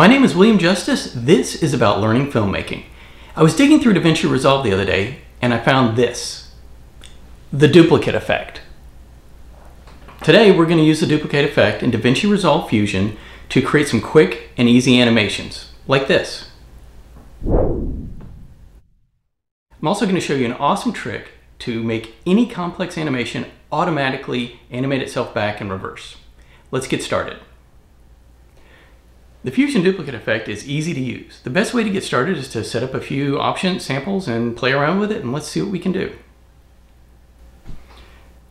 My name is William Justice. This is about learning filmmaking. I was digging through DaVinci Resolve the other day and I found this the duplicate effect. Today we're going to use the duplicate effect in DaVinci Resolve Fusion to create some quick and easy animations, like this. I'm also going to show you an awesome trick to make any complex animation automatically animate itself back in reverse. Let's get started. The Fusion Duplicate effect is easy to use. The best way to get started is to set up a few option samples, and play around with it, and let's see what we can do.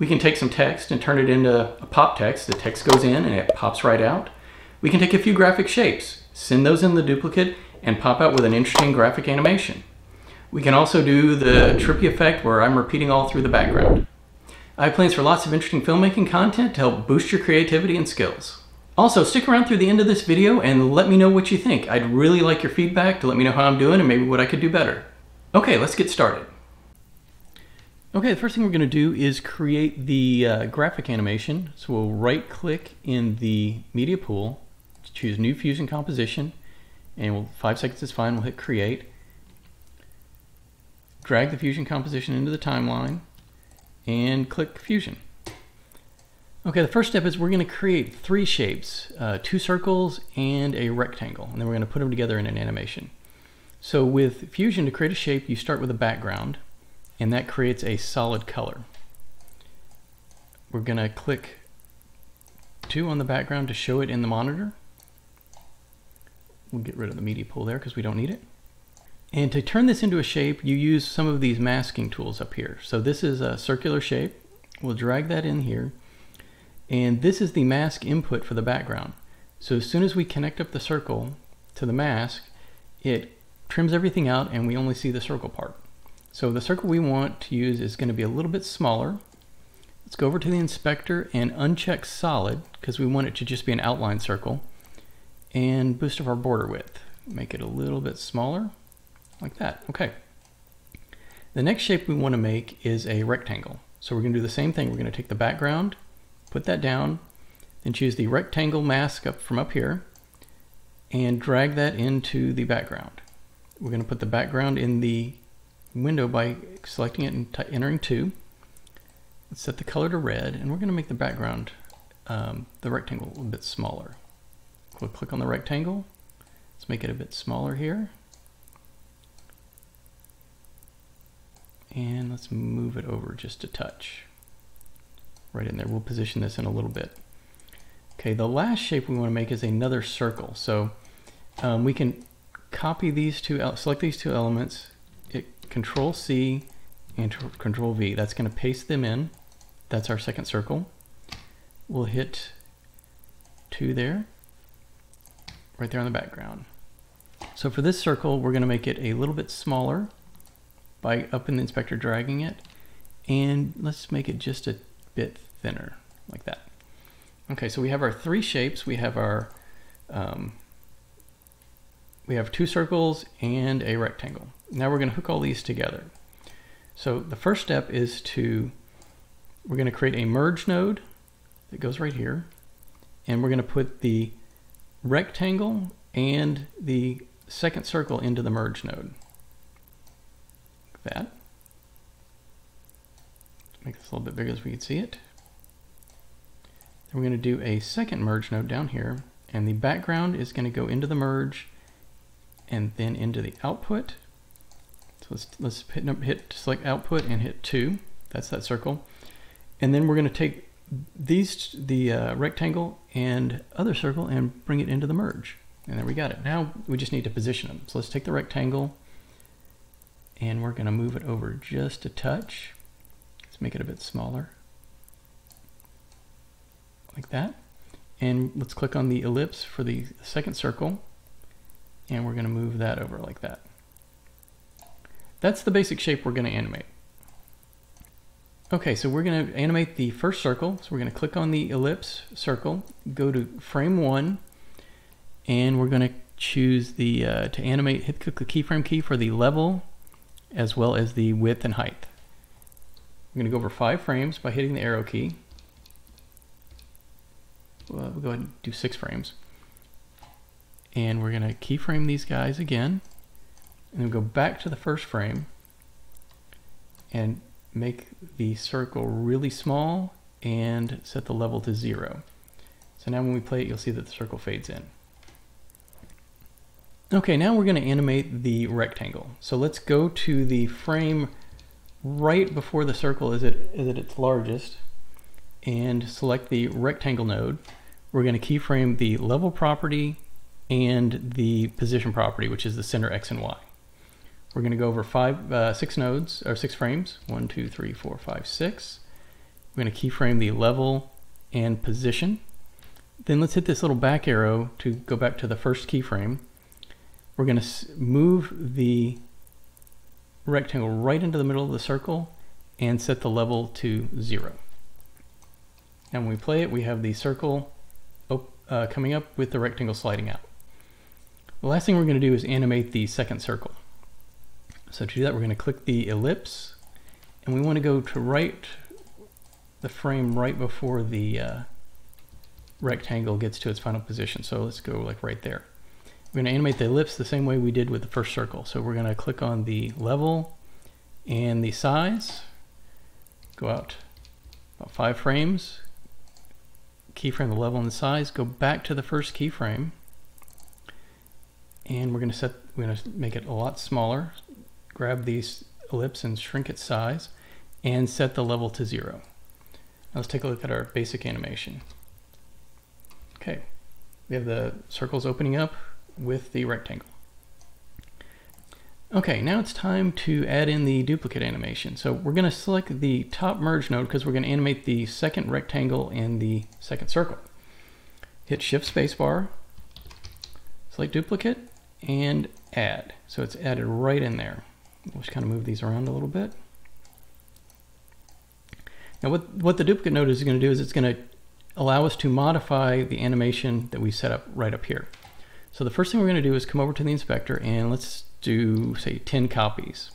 We can take some text and turn it into a pop text. The text goes in and it pops right out. We can take a few graphic shapes, send those in the duplicate, and pop out with an interesting graphic animation. We can also do the trippy effect where I'm repeating all through the background. I have plans for lots of interesting filmmaking content to help boost your creativity and skills. Also, stick around through the end of this video and let me know what you think. I'd really like your feedback to let me know how I'm doing and maybe what I could do better. Okay, let's get started. Okay, the first thing we're going to do is create the uh, graphic animation. So we'll right click in the media pool, choose new fusion composition, and we'll, five seconds is fine, we'll hit create. Drag the fusion composition into the timeline and click fusion. Okay, the first step is we're going to create three shapes, uh, two circles and a rectangle, and then we're going to put them together in an animation. So with Fusion, to create a shape, you start with a background, and that creates a solid color. We're going to click 2 on the background to show it in the monitor. We'll get rid of the media pool there because we don't need it. And to turn this into a shape, you use some of these masking tools up here. So this is a circular shape. We'll drag that in here and this is the mask input for the background. So as soon as we connect up the circle to the mask, it trims everything out and we only see the circle part. So the circle we want to use is going to be a little bit smaller. Let's go over to the inspector and uncheck solid because we want it to just be an outline circle and boost up our border width. Make it a little bit smaller like that. Okay. The next shape we want to make is a rectangle. So we're going to do the same thing. We're going to take the background put that down, then choose the rectangle mask up from up here and drag that into the background. We're going to put the background in the window by selecting it and entering 2. Let's set the color to red and we're going to make the background, um, the rectangle a bit smaller. We'll click on the rectangle. Let's make it a bit smaller here. And let's move it over just a touch right in there. We'll position this in a little bit. Okay, the last shape we want to make is another circle. So um, we can copy these two, select these two elements, hit Control C and Control V. That's going to paste them in. That's our second circle. We'll hit two there, right there on the background. So for this circle, we're going to make it a little bit smaller by up in the inspector dragging it. And let's make it just a bit thinner, like that. Okay, so we have our three shapes. We have our, um, we have two circles and a rectangle. Now we're gonna hook all these together. So the first step is to, we're gonna create a merge node that goes right here. And we're gonna put the rectangle and the second circle into the merge node. Like that. Make this a little bit bigger so we can see it. Then we're going to do a second merge node down here, and the background is going to go into the merge and then into the output. So let's, let's hit, hit select output and hit 2. That's that circle. And then we're going to take these, the uh, rectangle and other circle and bring it into the merge. And there we got it. Now we just need to position them. So let's take the rectangle and we're going to move it over just a touch make it a bit smaller like that. And let's click on the ellipse for the second circle and we're going to move that over like that. That's the basic shape we're going to animate. Okay, so we're going to animate the first circle. So we're going to click on the ellipse circle, go to frame one, and we're going to choose the, uh, to animate, hit click the keyframe key for the level as well as the width and height. I'm going to go over five frames by hitting the arrow key. Well, we'll go ahead and do six frames. And we're going to keyframe these guys again. And then go back to the first frame and make the circle really small and set the level to zero. So now when we play it, you'll see that the circle fades in. Okay, now we're going to animate the rectangle. So let's go to the frame right before the circle is at, is at its largest and select the rectangle node. We're going to keyframe the level property and the position property, which is the center X and Y. We're going to go over five, uh, six nodes, or six frames. One, two, three, four, five, six. We're going to keyframe the level and position. Then let's hit this little back arrow to go back to the first keyframe. We're going to move the rectangle right into the middle of the circle and set the level to zero. And when we play it, we have the circle uh, coming up with the rectangle sliding out. The last thing we're going to do is animate the second circle. So to do that, we're going to click the ellipse, and we want to go to right the frame right before the uh, rectangle gets to its final position. So let's go like right there. We're going to animate the ellipse the same way we did with the first circle. So we're going to click on the level and the size, go out about five frames, keyframe the level and the size, go back to the first keyframe, and we're going to set, we're going to make it a lot smaller, grab these ellipse and shrink its size, and set the level to zero. Now let's take a look at our basic animation. Okay, we have the circles opening up, with the rectangle. Okay, now it's time to add in the duplicate animation. So we're going to select the top merge node because we're going to animate the second rectangle and the second circle. Hit Shift Spacebar, select duplicate, and add. So it's added right in there. We'll just kind of move these around a little bit. Now what, what the duplicate node is going to do is it's going to allow us to modify the animation that we set up right up here. So the first thing we're going to do is come over to the inspector and let's do, say, 10 copies.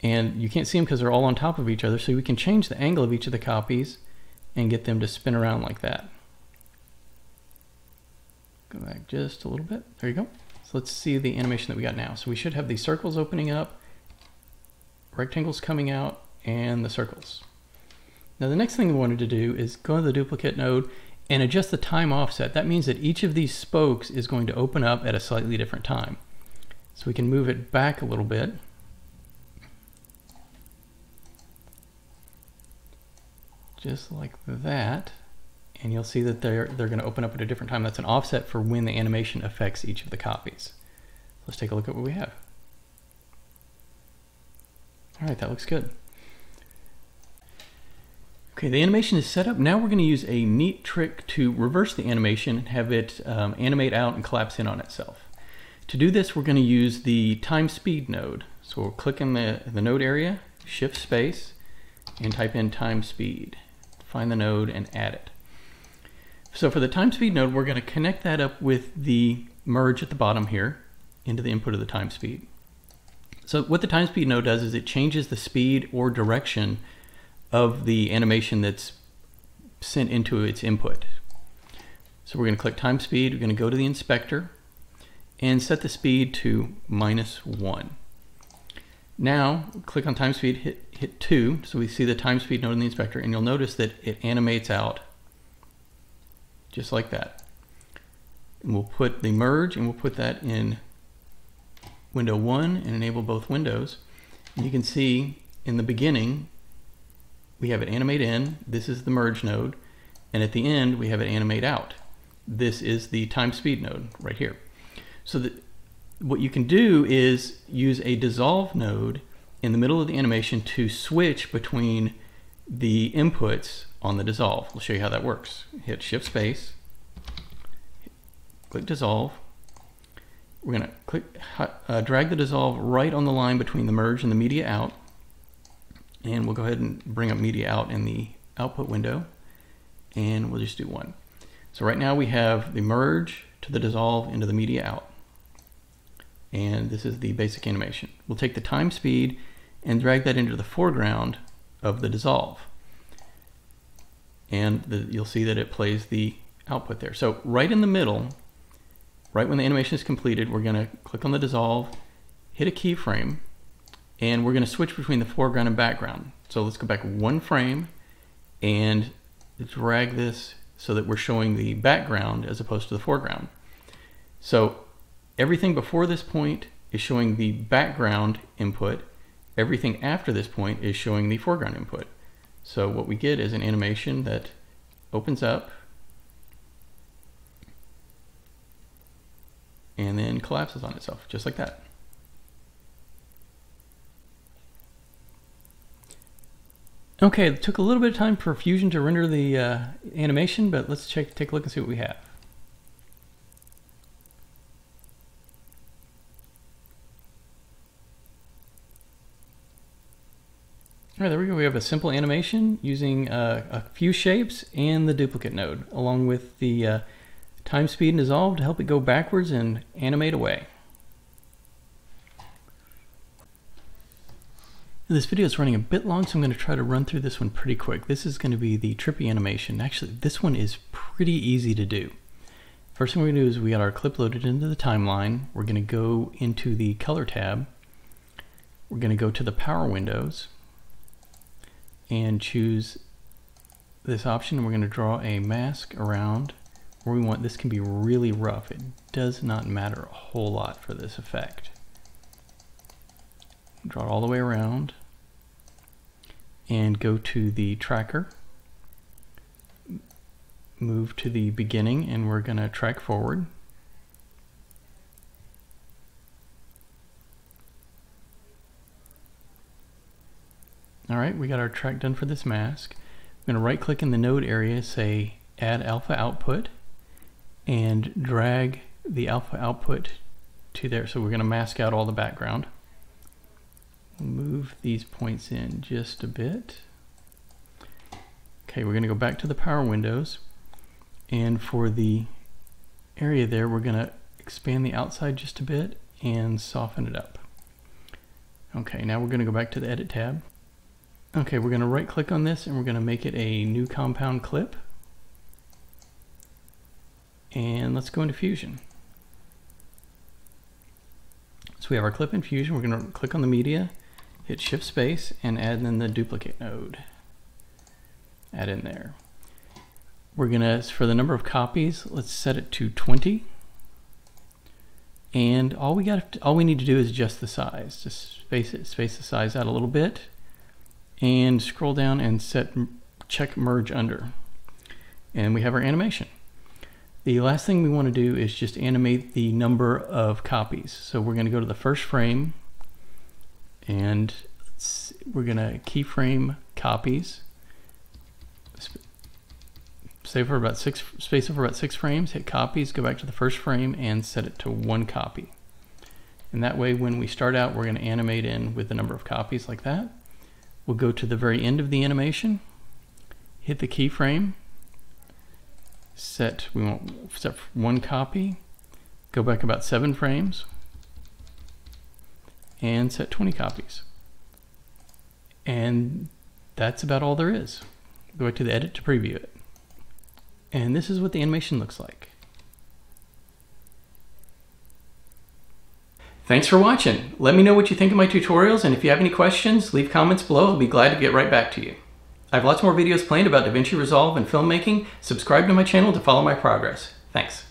And you can't see them because they're all on top of each other, so we can change the angle of each of the copies and get them to spin around like that. Go back just a little bit. There you go. So let's see the animation that we got now. So we should have the circles opening up, rectangles coming out, and the circles. Now the next thing we wanted to do is go to the duplicate node and adjust the time offset. That means that each of these spokes is going to open up at a slightly different time. So we can move it back a little bit. Just like that. And you'll see that they're, they're going to open up at a different time. That's an offset for when the animation affects each of the copies. Let's take a look at what we have. All right, that looks good. Okay, the animation is set up. Now we're going to use a neat trick to reverse the animation and have it um, animate out and collapse in on itself. To do this, we're going to use the time speed node. So we'll click in the, the node area, shift space, and type in time speed. Find the node and add it. So for the time speed node, we're going to connect that up with the merge at the bottom here into the input of the time speed. So what the time speed node does is it changes the speed or direction of the animation that's sent into its input. So we're going to click time speed, we're going to go to the inspector and set the speed to minus 1. Now click on time speed, hit, hit 2, so we see the time speed node in the inspector and you'll notice that it animates out just like that. And we'll put the merge and we'll put that in window 1 and enable both windows. And you can see in the beginning we have it animate in, this is the merge node, and at the end we have it animate out. This is the time speed node right here. So that what you can do is use a dissolve node in the middle of the animation to switch between the inputs on the dissolve. We'll show you how that works. Hit shift space, click dissolve. We're going to click uh, drag the dissolve right on the line between the merge and the media out. And we'll go ahead and bring up media out in the output window and we'll just do one. So right now we have the merge to the dissolve into the media out. And this is the basic animation. We'll take the time speed and drag that into the foreground of the dissolve. And the, you'll see that it plays the output there. So right in the middle right when the animation is completed, we're going to click on the dissolve, hit a keyframe, and we're going to switch between the foreground and background. So let's go back one frame and drag this so that we're showing the background as opposed to the foreground. So everything before this point is showing the background input. Everything after this point is showing the foreground input. So what we get is an animation that opens up and then collapses on itself, just like that. Okay, it took a little bit of time for Fusion to render the uh, animation, but let's check, take a look and see what we have. All right, there we go. We have a simple animation using uh, a few shapes and the duplicate node, along with the uh, time, speed, and dissolve to help it go backwards and animate away. This video is running a bit long, so I'm going to try to run through this one pretty quick. This is going to be the trippy animation. Actually, this one is pretty easy to do. First thing we're going to do is we got our clip loaded into the timeline. We're going to go into the color tab. We're going to go to the power windows and choose this option. We're going to draw a mask around where we want. This can be really rough. It does not matter a whole lot for this effect. Draw it all the way around and go to the tracker, move to the beginning, and we're going to track forward. All right, we got our track done for this mask. I'm going to right click in the node area, say add alpha output, and drag the alpha output to there. So we're going to mask out all the background move these points in just a bit. Okay, we're going to go back to the power windows. And for the area there, we're going to expand the outside just a bit and soften it up. Okay, now we're going to go back to the Edit tab. Okay, we're going to right click on this and we're going to make it a new compound clip. And let's go into Fusion. So we have our clip in Fusion. We're going to click on the media hit shift space and add in the duplicate node. Add in there. We're gonna, for the number of copies, let's set it to 20. And all we got, all we need to do is adjust the size. Just space it, space the size out a little bit, and scroll down and set check merge under. And we have our animation. The last thing we want to do is just animate the number of copies. So we're going to go to the first frame and we're gonna keyframe copies. Save for about six space for about six frames hit copies go back to the first frame and set it to one copy. And that way when we start out we're going to animate in with the number of copies like that. We'll go to the very end of the animation hit the keyframe set we want set one copy go back about seven frames and set 20 copies. And that's about all there is. Go to the edit to preview it. And this is what the animation looks like. Thanks for watching. Let me know what you think of my tutorials, and if you have any questions, leave comments below. I'll be glad to get right back to you. I have lots more videos planned about DaVinci Resolve and filmmaking. Subscribe to my channel to follow my progress. Thanks.